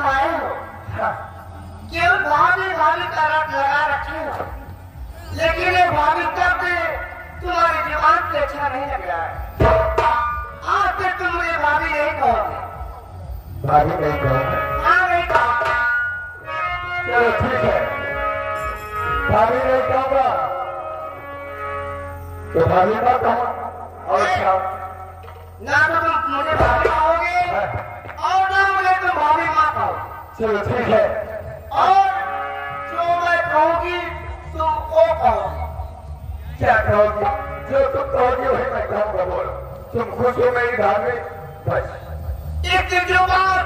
मेरे आए हो। केवल भाभी भाभी का रट लगा रखे हो। लेकिन ये तब से तुम्हारी दिमाग से अच्छा नहीं लग रहा है। आज से तुम मुझे भाभी नहीं कहोगे। भाभी नहीं कहोगे? हाँ नहीं कहोगे। चलो ठीक है। भाभी नहीं कहूँगा? तो भाभी माँ कहूँ। और क्या? ना तो तुम मुझे भाभी कहोगे। हाँ, ना मुझे तुम भाभी माँ कहो चलो ठीक है। और जो मैं कहूँगी तुम वो कहोगे क्या कहोगी? जो तुम कहोगी वही मैं कहूँगा बोलो। तुम खुश हो मेरी भाभी बस। एक ज़ुबान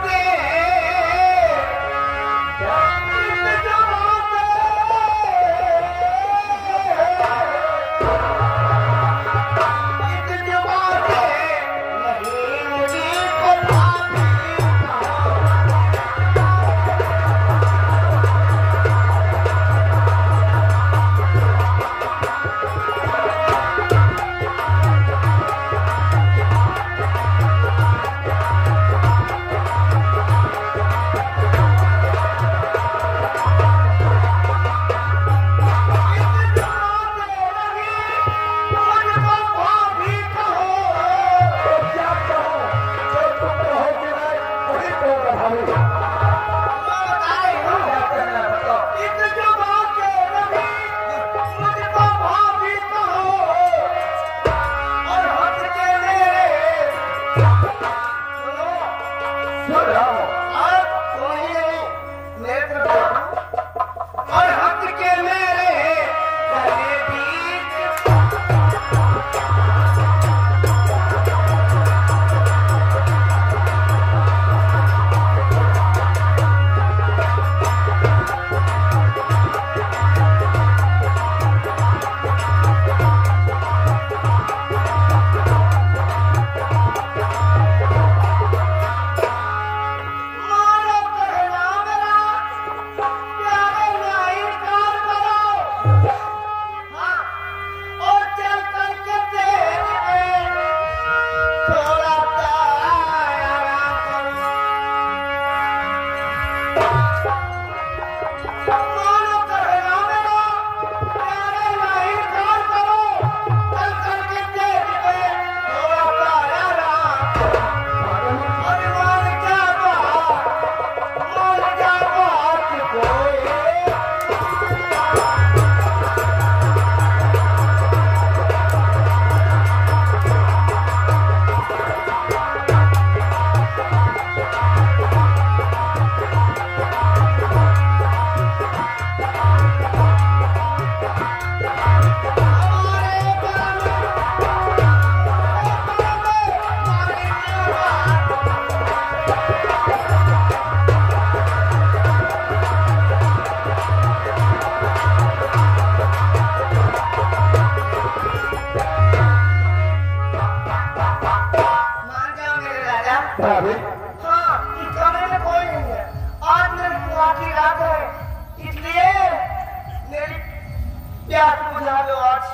प्यास बुझा दो आज।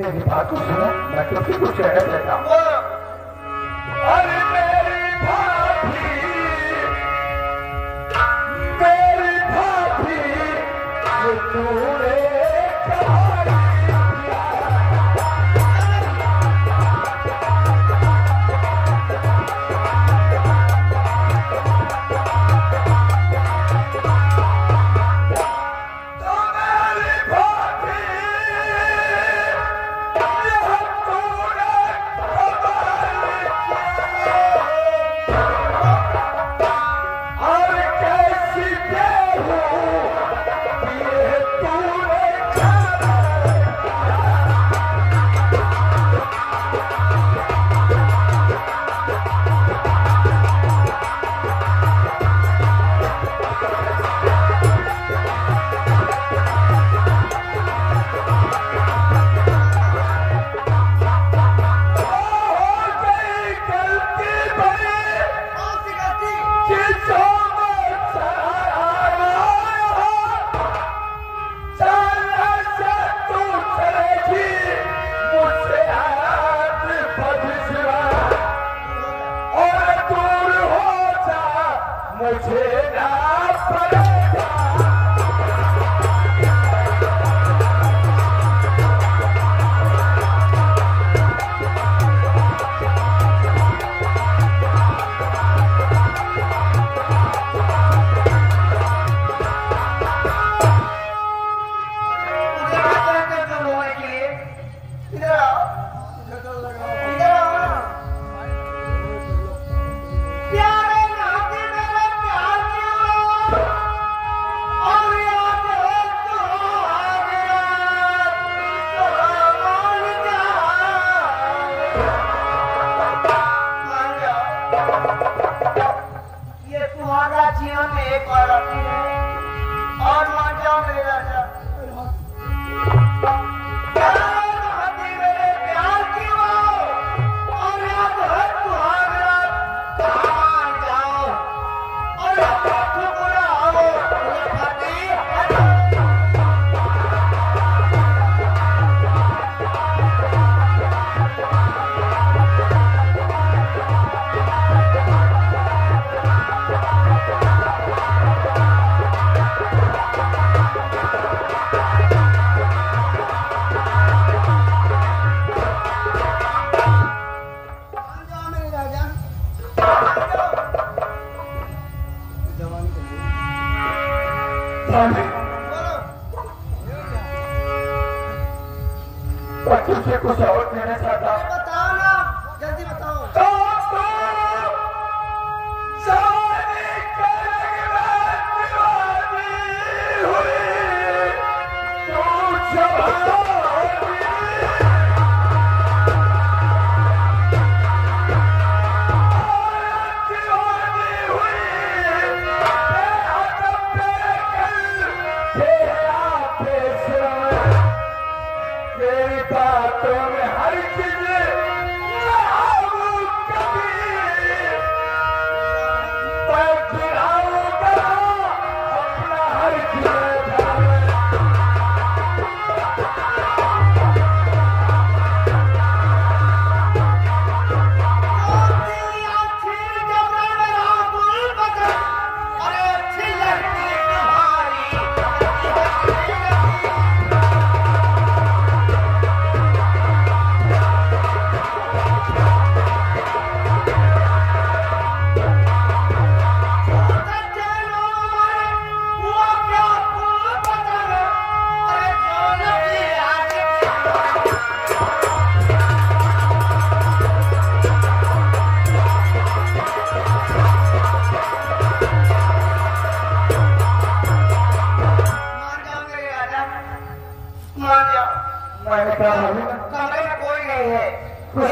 मेरी बात को सुनो मैं तो कुछ कह चाहता हूँ अरे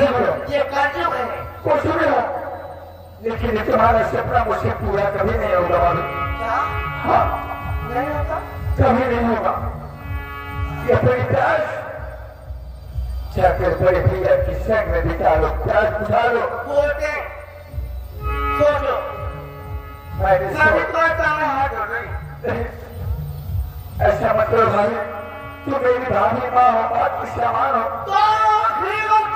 नहीं मिलो ये लेकिन तुम्हारा सपना मुझसे पूरा कभी नहीं होगा क्या नहीं होगा कभी नहीं होगा ये परित्यास कोई भी है कि संग में बिता लो प्यास बुझा लो बोलते सोचो ऐसा मतलब भाभी तू मेरी भाभी माँ हो बात की समान हो। तो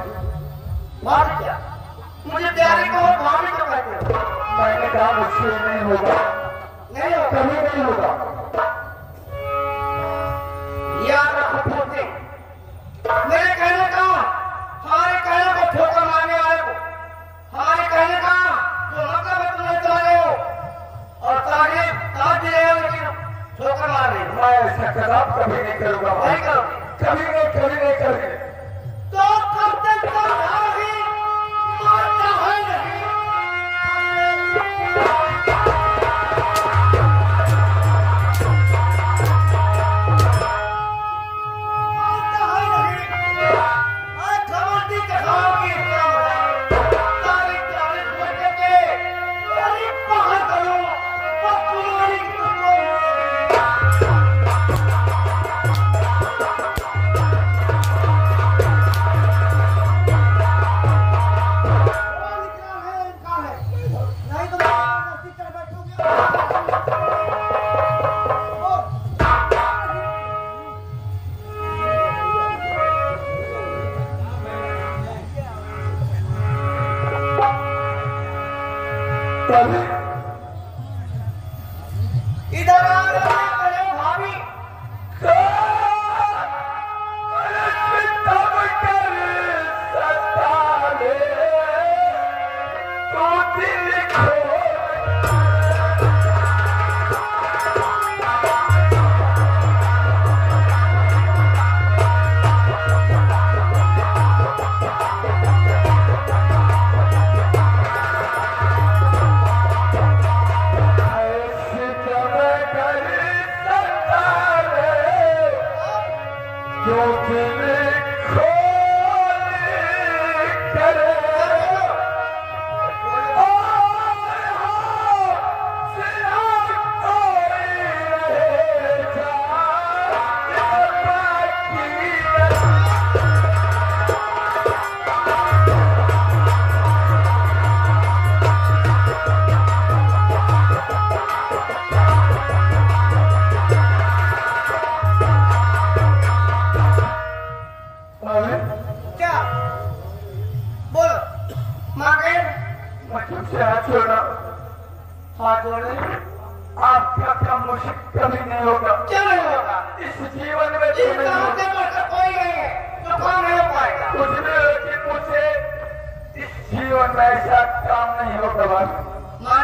जीवन में ऐसा काम नहीं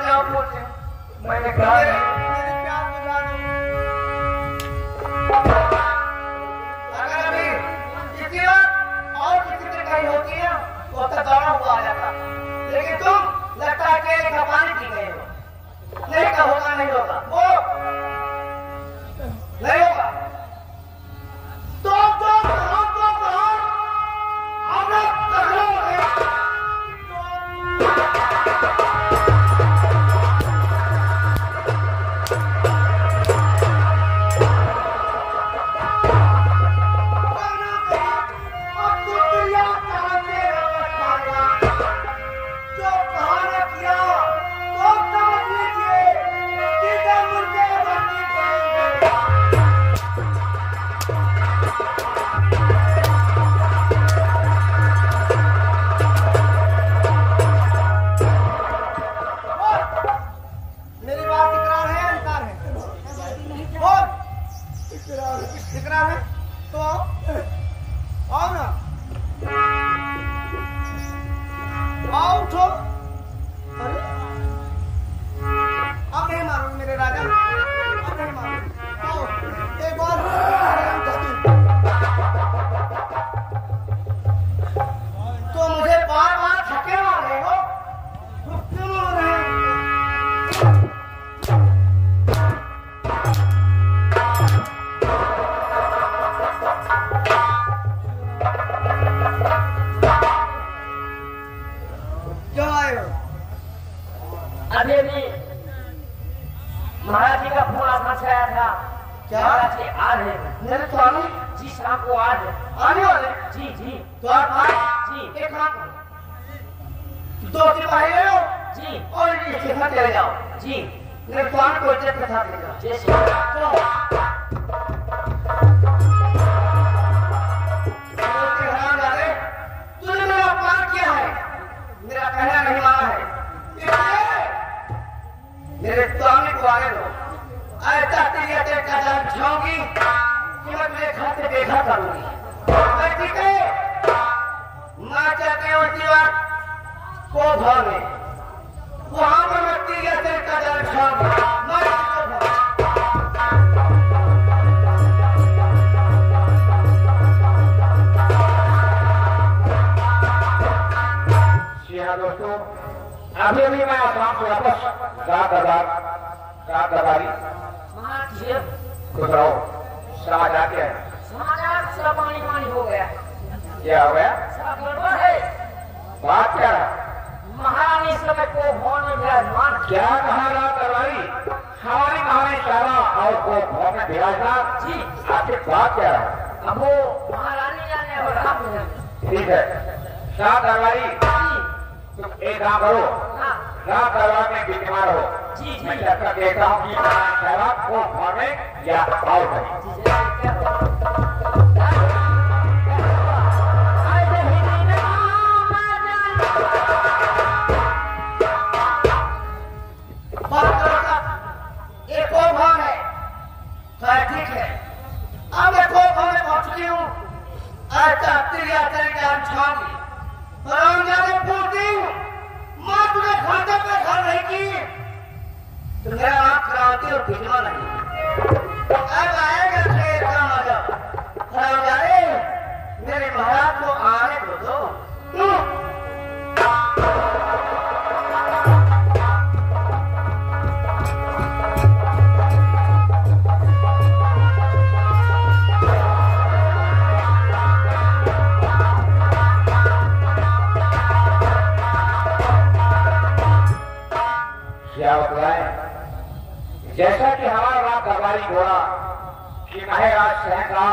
जाओ बोलते मैंने कहा है। तो लेकिन तुम लगता है कि एक पानी पी गए हो। नहीं होगा नहीं होगा अभी अभी महाराज जी का फ़ोन आपका आया था। क्या? महाराज जी आ रहे हैं स्वामी जी शाम को आज आने वाले? जी जी। तो आप आए? जी। एक काम करो। दो सिपाही ले लो जी। और साथ चले जाओ। जी। स्वामी को इज़्ज़त के साथ ले जाओ। जय श्री स्वामी को ऐसा तेरे का जान छाऊँगी कि मैं तुझे घर से देखा करूँगी। ठीक है माँ चाहते हो वक्त को में वहाँ पर छाऊँगी मैं को भर जी हाँ दोस्तों, अभी अभी मैं से वापस रात दरबार खुश रहो समाज आते हैं समाचार सब पानी पानी हो गया। क्या हो गया? सब गड़बड़ है। बात क्या है? महारानी समय को भवन में विराजमान। क्या कहा रात दरबारी हमारी कहानी शाला और को भवन में विराजमान। जी। आखिर बात क्या है? अब वो महारानी जाने और जाने ठीक है। शाह दरबारी तुम एक काम करो। हाँ। रात दरबार में विद्यमान हो। मैं चक्कर देखता हूँ कि शाला को में या? आज ही। एक है ठीक है अब मैं को भाग में पहुँच गई हूँ ऐसा तेरी तेरी जान छाऊँगी पर हम जाने पूछती हूँ माँ तुझे खाते पे घर नहीं की आप क्रांति और भिजवा नहीं। अब आएगा शेर का मज़ा मेरे महाराज को आने को दो। बारिश होना कि महराज सहसा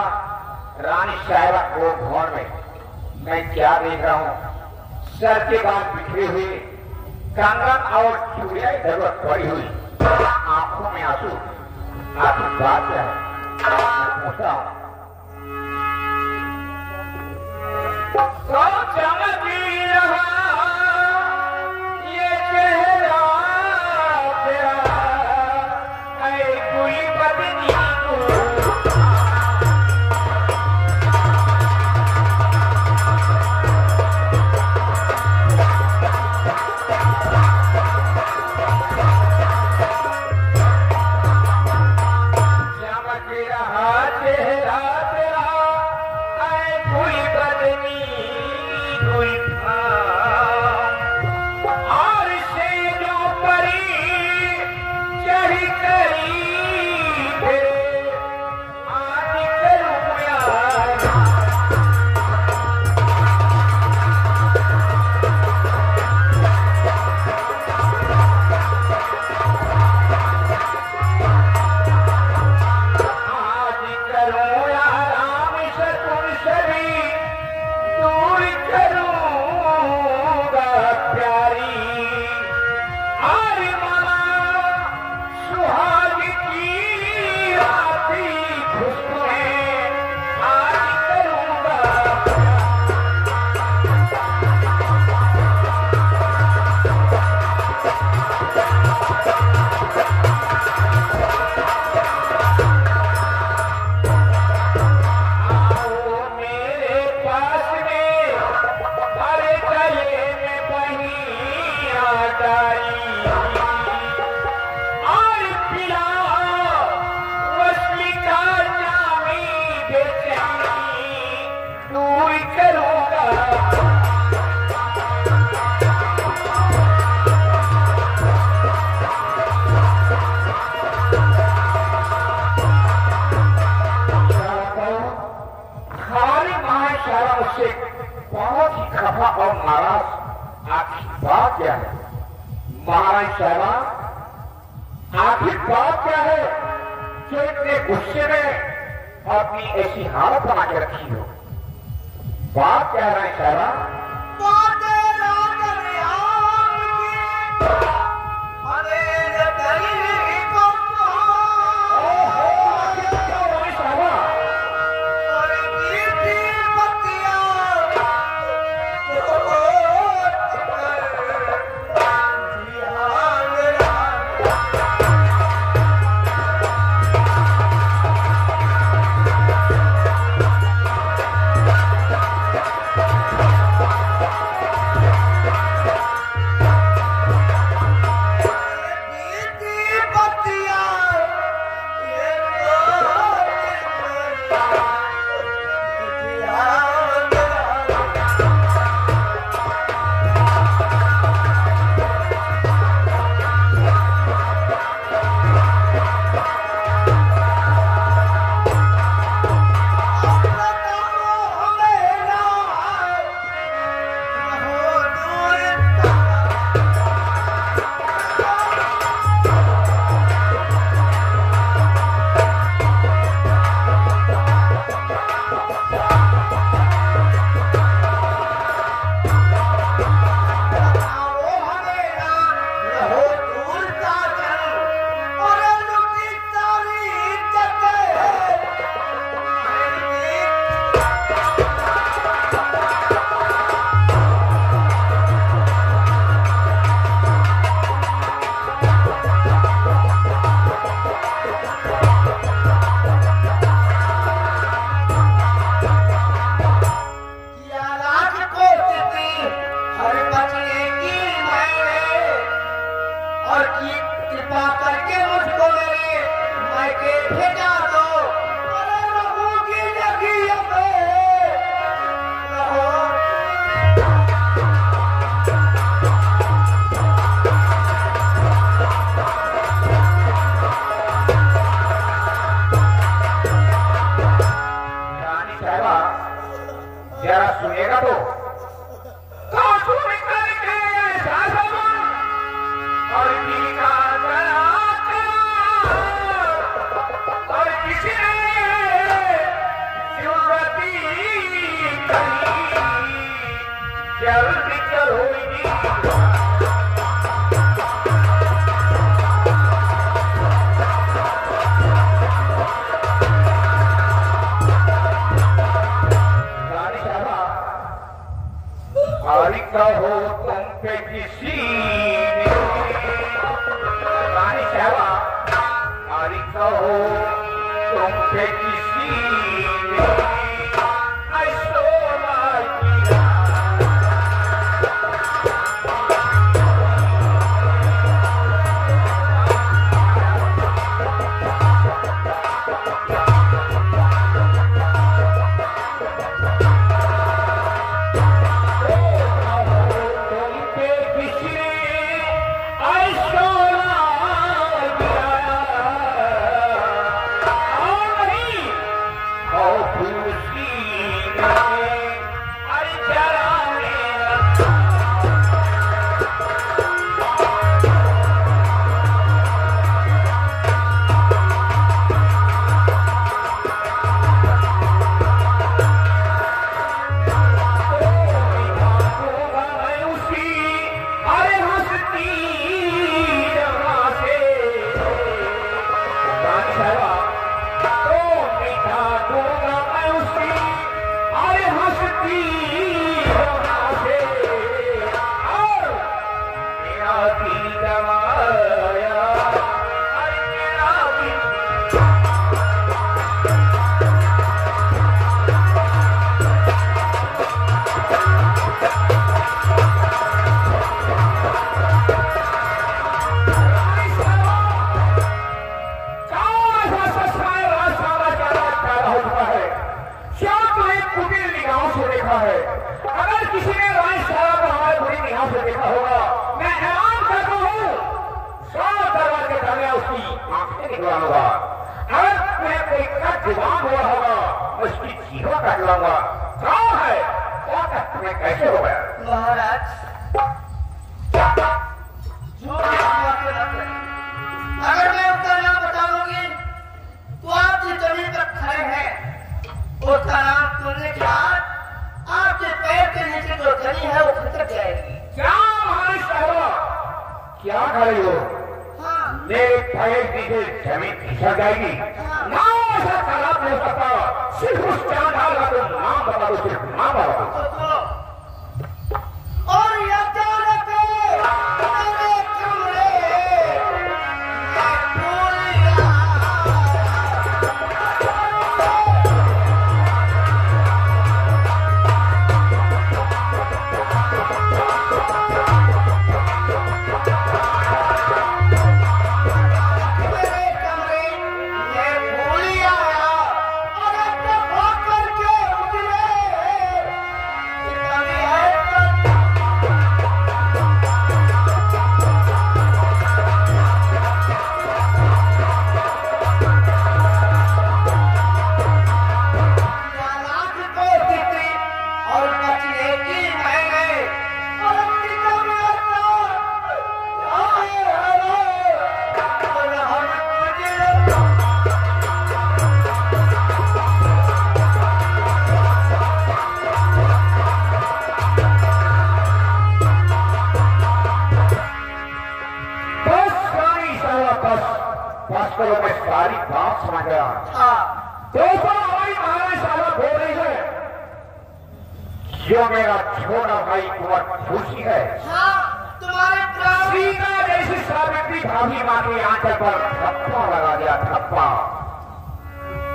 रानी साहब को भवन में मैं क्या देख रहा हूँ? सर के बाद बिखरे हुए कांगन और चूड़िया ज़रूरत पड़ी हुई। आँखों में आँसू आपकी बात है। मैं पूछता हूँ।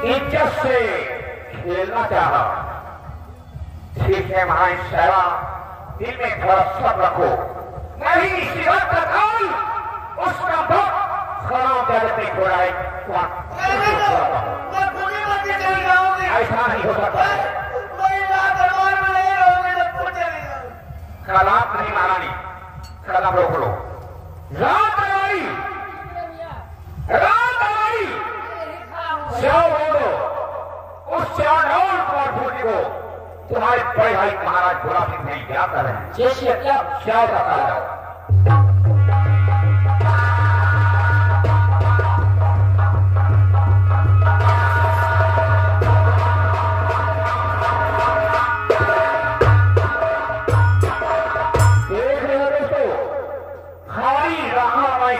इज़्ज़त से खेलना चाह ठीक है भाई शहरा दिल में थोड़ा सब रखो। नहीं इसी वक्त कल उसका बहुत खराब दर्द में थोड़ा ऐसा नहीं हो सकता। कलाम नहीं मारानी कलाम रोक लो। रात श्याम होड़ो उस श्याम कुमार तुम्हारे बड़े भाई महाराज भोला सिंह ने क्या कर रहे हैं? जैसे क्या श्याम रखा जाओ राह हमारी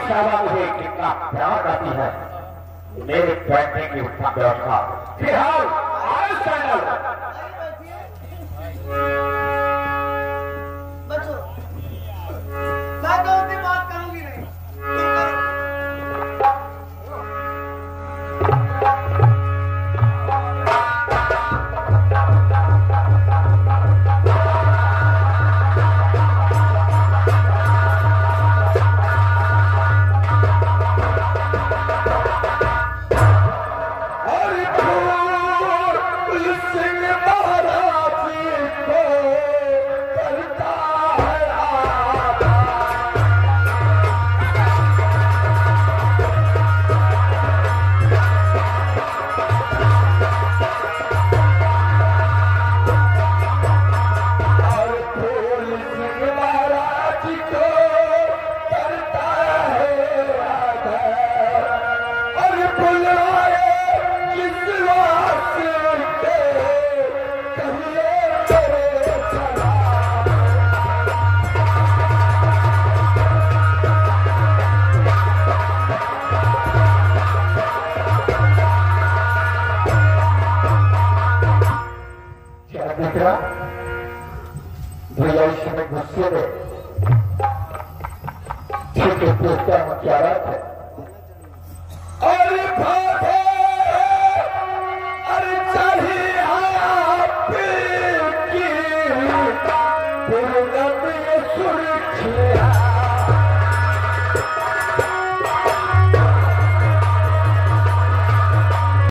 कितना प्यार करती है। मेरे बैठने की व्यवस्था फ़िलहाल